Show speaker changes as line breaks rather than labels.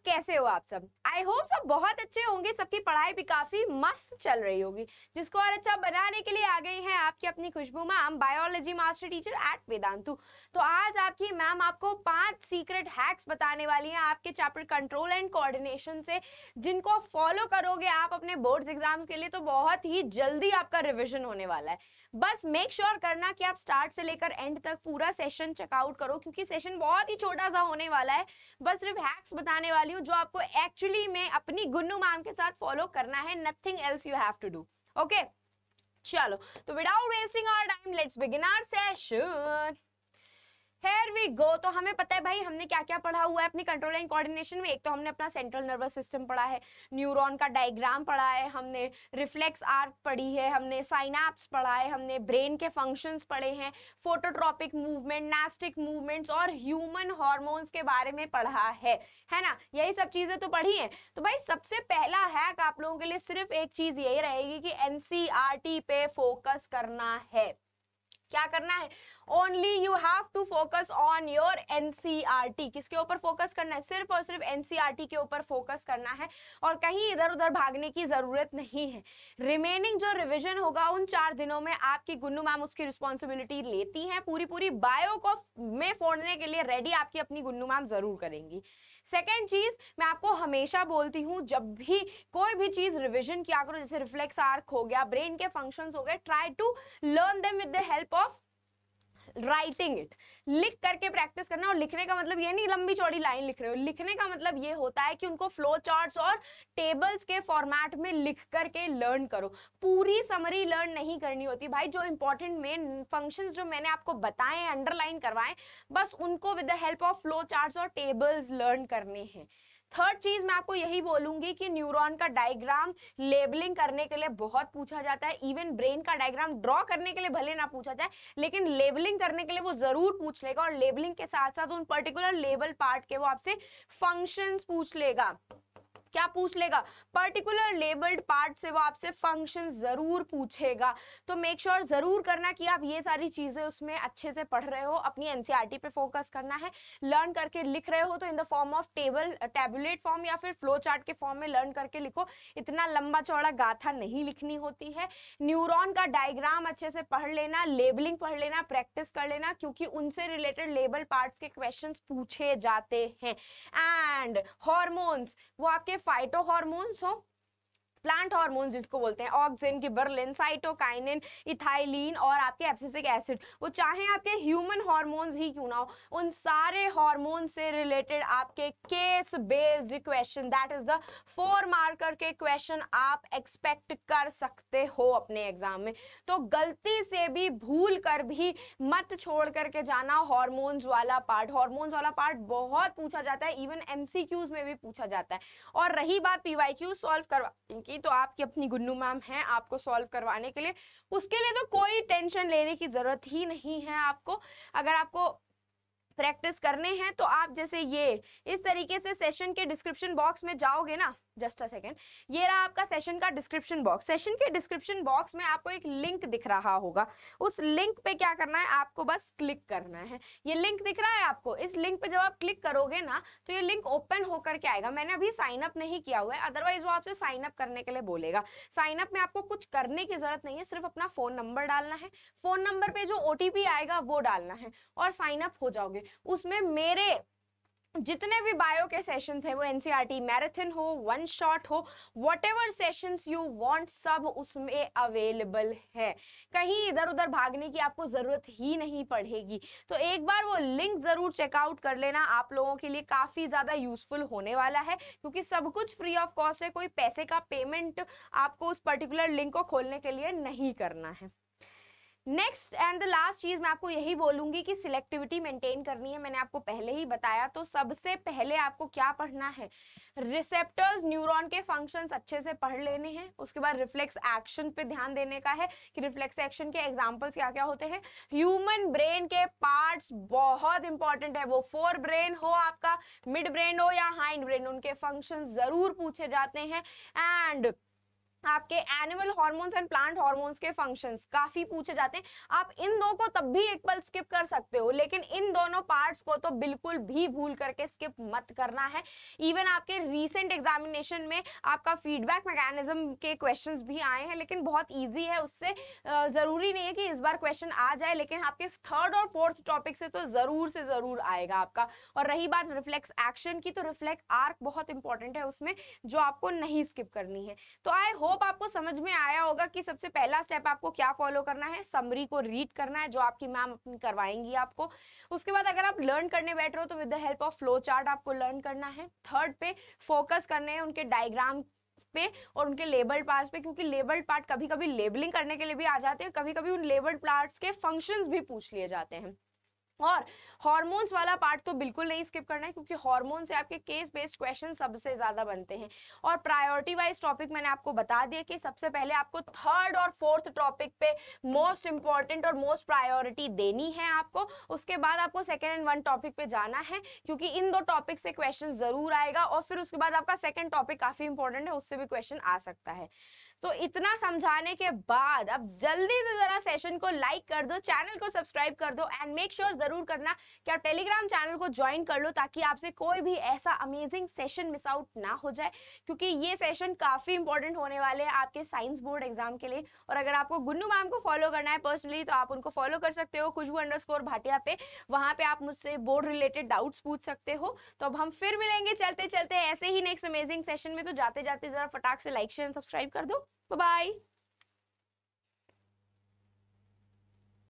कैसे हो आप सब? आई होप सब बहुत अच्छे होंगे, सबकी पढ़ाई भी काफ़ी मस्त चल रही होगी। जिसको और अच्छा बनाने के लिए आ गई हैं आपकी अपनी खुशबू ma'am biology master teacher at Vedantu तो आज आपकी मैम आपको पाँच सीक्रेट हैक्स बताने वाली हैं आपके चैप्टर कंट्रोल एंड कोऑर्डिनेशन से। जिनको फॉलो करोगे आप अपने बोर्ड एग्ज़ाम्स के लिए तो बहुत ही जल्दी आपका रिविजन होने वाला है। बस मेक श्योर sure करना कि आप स्टार्ट से लेकर एंड तक पूरा सेशन चेकआउट करो, क्योंकि सेशन बहुत ही छोटा सा होने वाला है। बस सिर्फ़ हैक्स बताने वाली हूँ, जो आपको एक्चुअली में अपनी गुन्नू मैम के साथ फॉलो करना है। Nothing else you have to do okay चलो तो without wasting our time let's begin our session here we go तो हमें पता है भाई, हमने क्या क्या पढ़ा हुआ है अपनी कंट्रोल एंड कोऑर्डिनेशन में? एक तो हमने अपना सेंट्रल नर्वस सिस्टम पढ़ा है न्यूरॉन का डायग्राम पढ़ा है, हमने रिफ्लेक्स आर्क पढ़ी है, हमने साइनाप्स पढ़ा है, हमने ब्रेन के फ़ंक्शंस पढ़े हैं फोटोट्रॉपिक मूवमेंट नास्टिक मूवमेंट्स और ह्यूमन हॉर्मोन्स के बारे में पढ़ा है। है ना? यही सब चीज़ें तो पढ़ी हैं। तो भाई, सबसे पहला हैक आप लोगों के लिए सिर्फ़ एक चीज़ यही रहेगी कि एनसीईआरटी e पे फोकस करना है। क्या करना है? Only you have to focus on your NCERT किसके ऊपर फोकस करना है? सिर्फ़ और सिर्फ़ एनसीआरटी के ऊपर फोकस करना है और कहीं इधर उधर भागने की ज़रूरत नहीं है। रिमेनिंग जो रिविजन होगा, उन चार दिनों में आपकी गुन्नू मैम उसकी रिस्पॉन्सिबिलिटी लेती हैं। पूरी पूरी बायो को में फोड़ने के लिए रेडी आपकी अपनी गुन्नू मैम ज़रूर करेंगी। सेकेंड चीज़, मैं आपको हमेशा बोलती हूँ, जब भी कोई भी चीज़ रिविजन किया करो, जैसे रिफ्लेक्स आर्क हो गया ब्रेन के फ़ंक्शन हो गए try to learn them with the help writing it लिख करके प्रैक्टिस करना और लिखने का मतलब ये नहीं लंबी चौड़ी लाइन लिख रहे हो। लिखने का मतलब ये होता है कि उनको फ्लो चार्ट्स और टेबल्स के फॉर्मेट में लिख करके लर्न करो। पूरी समरी लर्न नहीं करनी होती। भाई, जो इंपॉर्टेंट मेन फ़ंक्शन जो मैंने आपको बताए अंडरलाइन करवाए, बस उनको with the help of flow charts और टेबल्स लर्न करने हैं। थर्ड चीज़ मैं आपको यही बोलूँगी कि न्यूरॉन का डायग्राम लेबलिंग करने के लिए बहुत पूछा जाता है। इवन ब्रेन का डायग्राम ड्रॉ करने के लिए भले ना पूछा जाए, लेकिन लेबलिंग करने के लिए वो ज़रूर पूछ लेगा और लेबलिंग के साथ साथ उन पर्टिकुलर लेबल पार्ट के वो आपसे फ़ंक्शंस पूछ लेगा। क्या पूछ लेगा? पर्टिकुलर लेबल्ड पार्ट से वो आपसे फ़ंक्शन ज़रूर पूछेगा। तो मेक श्योर sure ज़रूर करना कि आप ये सारी चीज़ें उसमें अच्छे से पढ़ रहे हो, अपनी एनसीआरटी e पे फोकस करना है लर्न करके लिख रहे हो तो in the form of table tabulate form या फिर फ्लो चार्ट के फॉर्म में लर्न करके लिखो। इतना लंबा चौड़ा गाथा नहीं लिखनी होती है। न्यूरॉन का डायग्राम अच्छे से पढ़ लेना लेबलिंग पढ़ लेना प्रैक्टिस कर लेना, क्योंकि उनसे रिलेटेड लेबल पार्ट्स के क्वेश्चंस पूछे जाते हैं। एंड हॉर्मोन्स वो आपके फाइटो हॉर्मोन्स हो प्लांट हार्मोन्स जिसको बोलते हैं, ऑक्सिन गिबरलिन साइटोकाइनिन इथाइलिन और आपके एब्सिसिक एसिड वो चाहे आपके ह्यूमन हार्मोन्स ही क्यों ना हो, उन सारे हार्मोन से रिलेटेड आपके case based question that is the four marker के क्वेश्चन आप एक्सपेक्ट कर सकते हो अपने एग्ज़ाम में। तो गलती से भी, भूल कर भी मत छोड़ करके जाना हॉर्मोन्स वाला पार्ट हॉर्मोन्स वाला पार्ट बहुत पूछा जाता है इवन एमसीक्यूज में भी पूछा जाता है। और रही बात पीवाईक्यू सॉल्व करवा की तो आपकी अपनी गुन्नू मैम है आपको सॉल्व करवाने के लिए। उसके लिए तो कोई टेंशन लेने की ज़रूरत ही नहीं है आपको। अगर आपको प्रैक्टिस करने हैं तो आप जैसे ये, इस तरीके से सेशन के डिस्क्रिप्शन बॉक्स में जाओगे ना जस्ट अ सेकेंड ये रहा आपका सेशन का डिस्क्रिप्शन बॉक्स सेशन के डिस्क्रिप्शन बॉक्स में आपको एक लिंक दिख रहा होगा। उस लिंक पे क्या करना है? आपको बस क्लिक करना है। ये लिंक दिख रहा है आपको? इस लिंक पे जब आप क्लिक करोगे ना तो ये लिंक ओपन होकर के आएगा। मैंने अभी साइन अप नहीं किया हुआ है। अदरवाइज़ वो आपसे साइन अप करने के लिए बोलेगा। साइन अप में आपको कुछ करने की ज़रूरत नहीं है। सिर्फ़ अपना फ़ोन नंबर डालना है। फ़ोन नंबर पे जो ओटीपी आएगा, वो डालना है। और साइन अप हो जाओगे। उसमें मेरे जितने भी बायो के सेशंस है, वो एनसीईआरटी मैराथन हो वन शॉट हो whatever sessions you want सब उसमें अवेलेबल है। कहीं इधर उधर भागने की आपको ज़रूरत ही नहीं पड़ेगी। तो एक बार वो लिंक ज़रूर चेकआउट कर लेना, आप लोगों के लिए काफ़ी ज़्यादा यूजफुल होने वाला है, क्योंकि सब कुछ फ्री ऑफ़ कॉस्ट है, कोई पैसे का पेमेंट आपको उस पर्टिकुलर लिंक को खोलने के लिए नहीं करना है। नेक्स्ट एंड द लास्ट चीज़ मैं आपको यही बोलूँगी कि सिलेक्टिविटी मेंटेन करनी है। मैंने आपको पहले ही बताया तो सबसे पहले आपको क्या पढ़ना है? रिसेप्टर्स न्यूरॉन के फ़ंक्शंस अच्छे से पढ़ लेने हैं। उसके बाद रिफ्लेक्स एक्शन पे ध्यान देने का है कि रिफ्लेक्स एक्शन के एग्जांपल्स क्या क्या होते हैं? ह्यूमन ब्रेन के पार्ट्स बहुत इंपॉर्टेंट है। वो फोर ब्रेन हो आपका मिड ब्रेन हो या हाइंड ब्रेन उनके फ़ंक्शन ज़रूर पूछे जाते हैं। एंड आपके animal hormones and plant hormones के फ़ंक्शंस काफ़ी पूछे जाते हैं। आप इन दो को तब भी एक पल स्किप कर सकते हो, लेकिन इन दोनों पार्ट्स को तो बिल्कुल भी भूल करके स्किप मत करना है। इवन आपके रीसेंट एग्जामिनेशन में आपका फीडबैक मैकेनिज्म के क्वेश्चंस भी आए हैं, लेकिन बहुत ईजी है उससे ज़रूरी नहीं है कि इस बार क्वेश्चन आ जाए, लेकिन आपके थर्ड और फोर्थ टॉपिक से तो ज़रूर से ज़रूर आएगा आपका। और रही बात रिफ्लेक्स एक्शन की तो रिफ्लेक्स आर्क बहुत इंपॉर्टेंट है उसमें, जो आपको नहीं स्किप करनी है। तो आई होप होप आपको समझ में आया होगा कि सबसे पहला स्टेप आपको क्या फॉलो करना है। समरी को रीड करना है, जो आपकी मैम अपनी करवाएँगी आपको। उसके बाद अगर आप लर्न करने बैठ रहे हो तो with the help of flow chart आपको लर्न करना है। थर्ड पे फोकस करने हैं उनके डायग्राम पे और उनके लेबल्ड पार्ट्स पे, क्योंकि लेबल्ड पार्ट कभी कभी लेबलिंग करने के लिए भी आ जाते हैं। कभी कभी उन लेबल्ड पार्ट्स के फ़ंक्शंस भी पूछ लिए जाते हैं। और हॉर्मोन्स वाला पार्ट तो बिल्कुल नहीं स्किप करना है, क्योंकि हॉर्मोन से आपके केस बेस्ड क्वेश्चन सबसे ज़्यादा बनते हैं। और प्रायोरिटी वाइज टॉपिक मैंने आपको बता दिया कि सबसे पहले आपको थर्ड और फोर्थ टॉपिक पे मोस्ट इंपॉर्टेंट और मोस्ट प्रायोरिटी देनी है आपको। उसके बाद आपको सेकेंड एंड वन टॉपिक पे जाना है, क्योंकि इन दो टॉपिक से क्वेश्चन ज़रूर आएगा और फिर उसके बाद आपका सेकेंड टॉपिक काफ़ी इंपॉर्टेंट है, उससे भी क्वेश्चन आ सकता है। तो इतना समझाने के बाद अब जल्दी से जरा सेशन को लाइक कर दो चैनल को सब्सक्राइब कर दो एंड मेक श्योर ज़रूर करना कि आप टेलीग्राम चैनल को ज्वाइन कर लो ताकि आपसे कोई भी ऐसा अमेजिंग सेशन मिस आउट ना हो जाए। क्योंकि ये सेशन काफ़ी इंपॉर्टेंट होने वाले हैं आपके साइंस बोर्ड एग्ज़ाम के लिए। और अगर आपको गुन्नू मैम को फॉलो करना है पर्सनली तो आप उनको फॉलो कर सकते हो खुशबू अंडर भाटिया पे। वहाँ पे आप मुझसे बोर्ड रिलेटेड डाउट्स पूछ सकते हो। तो अब हम फिर मिलेंगे चलते चलते ऐसे ही नेक्स्ट अमेजिंग सेशन में। तो जाते जाते जरा फटाक से लाइक शेयर सब्सक्राइब कर दो। Bye.